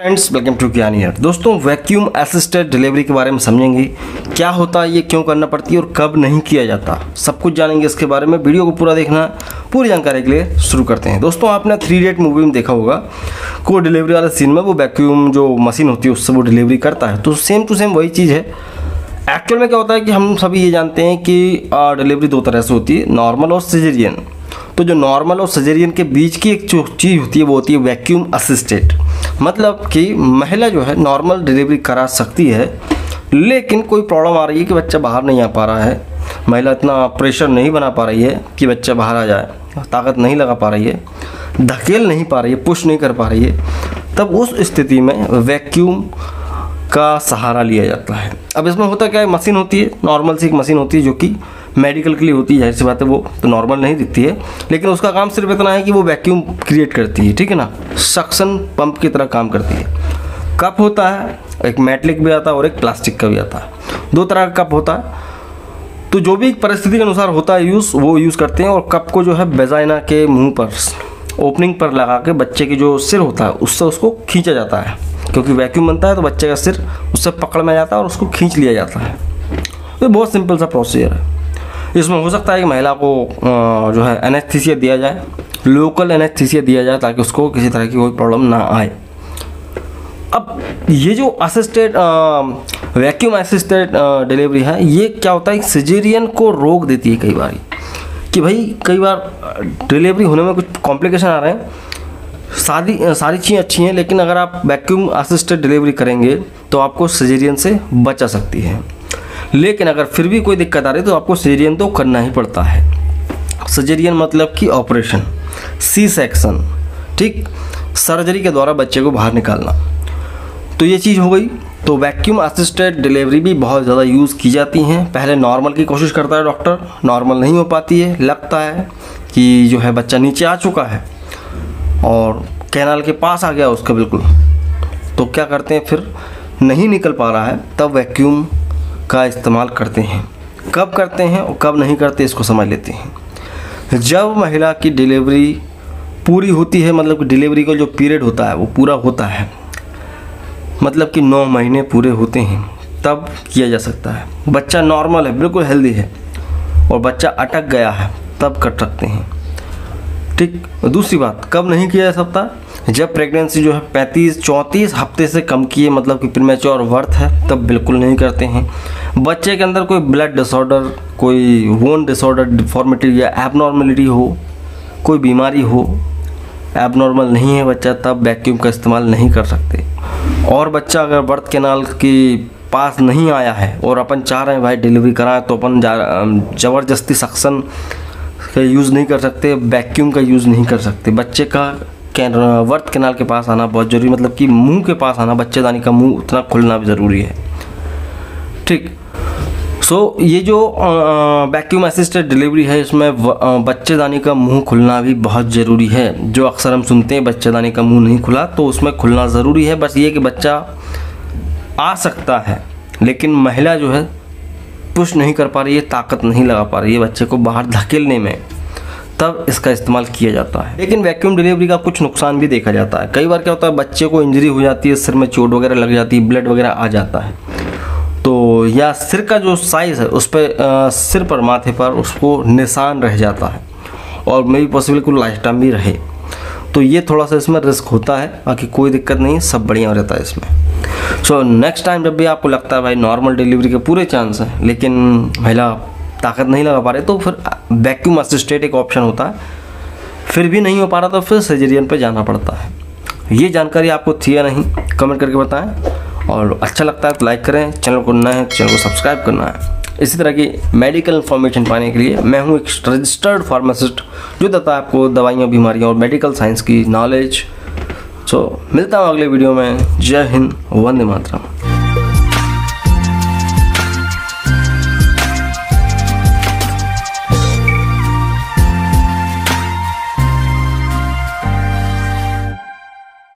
Friends welcome to Gyan year दोस्तों vacuum assisted delivery के बारे में समझेंगे। क्या होता है ये क्यों करना पड़ती है और कब नहीं किया जाता? सब कुछ जानेंगे इसके बारे में। वीडियो को पूरा देखना। पूरी जानकारी के लिए शुरू करते हैं। दोस्तों, आपने थ्री डेट मूवी में देखा होगा। को डिलीवरी वाले सीन में वो वैक्यूम जो मशीन होती है, उससे वो डिलीवरी करता है। तो सेम टू सेम वही चीज़ है। एक्चुअल में क्या होता है कि हम सभी ये जानते हैं कि डिलीवरी दो तरह से होती है। नॉर्मल और सिजेरियन तो जो नॉर्मल और सजेरियन के बीच की एक जो चीज़ होती है, वो होती है वैक्यूम असिस्टेड मतलब कि महिला जो है नॉर्मल डिलीवरी करा सकती है, लेकिन कोई प्रॉब्लम आ रही है कि बच्चा बाहर नहीं आ पा रहा है। महिला इतना प्रेशर नहीं बना पा रही है कि बच्चा बाहर आ जाए, ताकत नहीं लगा पा रही है, धकेल नहीं पा रही है पुश नहीं कर पा रही है, तब उस स्थिति में वैक्यूम का सहारा लिया जाता है। अब इसमें होता क्या है? मशीन होती है नॉर्मल सी एक मशीन होती है जो कि मेडिकल के लिए होती है, ज़ाहिर सी बात है वो तो नॉर्मल नहीं दिखती है, लेकिन उसका काम सिर्फ़ इतना है कि वो वैक्यूम क्रिएट करती है, ठीक है ना? सक्शन पंप की तरह काम करती है। कप होता है, एक मेटलिक भी आता है और एक प्लास्टिक का भी आता है। दो तरह का कप होता है। तो जो भी परिस्थिति के अनुसार होता है यूज़ वो यूज़ करते हैं और कप को जो है बेजाइना के मुँह पर ओपनिंग पर लगा के बच्चे की जो सिर होता है, उससे उसको खींचा जाता है। क्योंकि वैक्यूम बनता है तो बच्चे का सिर उससे पकड़ में जाता है और उसको खींच लिया जाता है। तो बहुत सिंपल सा प्रोसीजर है। इसमें हो सकता है कि महिला को जो है एनेस्थीसिया दिया जाए लोकल एनेस्थीसिया दिया जाए ताकि उसको किसी तरह की कोई प्रॉब्लम ना आए। अब ये जो असिस्टेड वैक्यूम असिस्टेड डिलीवरी है, ये क्या होता है? सिजेरियन को रोक देती है कई बार। कि भाई, कई बार डिलीवरी होने में कुछ कॉम्प्लिकेशन आ रहे हैं। सारी सारी चीज़ें अच्छी हैं, लेकिन अगर आप वैक्यूम असिस्टेड डिलीवरी करेंगे तो आपको सजेरियन से बचा सकती है। लेकिन अगर फिर भी कोई दिक्कत आ रही तो आपको सजेरियन तो करना ही पड़ता है। सजेरियन मतलब कि ऑपरेशन सी सेक्शन ठीक? सर्जरी के द्वारा बच्चे को बाहर निकालना। तो ये चीज़ हो गई। तो वैक्यूम असिस्टेड डिलीवरी भी बहुत ज़्यादा यूज़ की जाती हैं। पहले नॉर्मल की कोशिश करता है डॉक्टर नॉर्मल नहीं हो पाती है। लगता है कि जो है बच्चा नीचे आ चुका है और कैनाल के पास आ गया उसका बिल्कुल। तो क्या करते हैं फिर? नहीं निकल पा रहा है, तब वैक्यूम का इस्तेमाल करते हैं। कब करते हैं और कब नहीं करते, इसको समझ लेते हैं। जब महिला की डिलीवरी पूरी होती है मतलब कि डिलीवरी का जो पीरियड होता है, वो पूरा होता है मतलब कि नौ महीने पूरे होते हैं, तब किया जा सकता है। बच्चा नॉर्मल है, बिल्कुल हेल्दी है, और बच्चा अटक गया है, तब कर सकते हैं। ठीक। दूसरी बात, कब नहीं किया जा सकता जब प्रेगनेंसी जो है पैंतीस, चौंतीस हफ़्ते से कम की है मतलब कि प्रीमेच्योर वर्थ है, तब बिल्कुल नहीं करते हैं। बच्चे के अंदर कोई ब्लड डिसऑर्डर कोई वोन डिसऑर्डर डिफॉर्मिटी या एबनॉर्मलिटी हो, कोई बीमारी हो एबनॉर्मल नहीं है बच्चा, तब वैक्यूम का इस्तेमाल नहीं कर सकते। और बच्चा अगर बर्थ कैनाल के पास नहीं आया है, और अपन चाह रहे हैं भाई डिलीवरी कराएँ तो अपन ज़बरदस्ती सक्शन का यूज़ नहीं कर सकते वैक्यूम का यूज़ नहीं कर सकते। बच्चे का कैन वर्थ कैनाल के पास आना बहुत ज़रूरी मतलब कि मुँह के पास आना बच्चेदानी का मुँह उतना खुलना भी ज़रूरी है। ठीक। सो so, ये जो वैक्यूम असिस्टेड डिलीवरी है इसमें बच्चेदानी का मुँह खुलना भी बहुत ज़रूरी है। जो अक्सर हम सुनते हैं बच्चेदानी का मुँह नहीं खुला तो उसमें खुलना ज़रूरी है। बस ये कि बच्चा आ सकता है लेकिन महिला जो है पुश नहीं कर पा रही है ताकत नहीं लगा पा रही है बच्चे को बाहर धकेलने में तब इसका इस्तेमाल किया जाता है। लेकिन वैक्यूम डिलीवरी का कुछ नुकसान भी देखा जाता है। कई बार क्या होता है, बच्चे को इंजरी हो जाती है, सिर में चोट वगैरह लग जाती है ब्लड वगैरह आ जाता है। तो या सिर का जो साइज़ है, उस पर सिर पर, माथे पर, उसको निशान रह जाता है। और मे भी पॉसिबल को लाइफ टाइम भी रहे। तो ये थोड़ा सा इसमें रिस्क होता है, बाकी कोई दिक्कत नहीं सब बढ़िया रहता है इसमें। सो नेक्स्ट टाइम जब भी आपको लगता है भाई नॉर्मल डिलीवरी के पूरे चांस हैं, लेकिन महिला ताकत नहीं लगा पा रहे तो फिर वैक्यूम असिस्टेड एक ऑप्शन होता है। फिर भी नहीं हो पा रहा तो फिर सर्जरियन पर जाना पड़ता है। ये जानकारी आपको थी या नहीं कमेंट करके बताएँ। और अच्छा लगता है तो लाइक करें, चैनल को नए हैं तो चैनल को सब्सक्राइब करना है। इसी तरह की मेडिकल इन्फॉर्मेशन पाने के लिए मैं हूँ एक रजिस्टर्ड फार्मासिस्ट जो देता है आपको दवाइयाँ बीमारियाँ और मेडिकल साइंस की नॉलेज सो so, मिलता हूँ अगले वीडियो में। जय हिंद वंदे मातरम।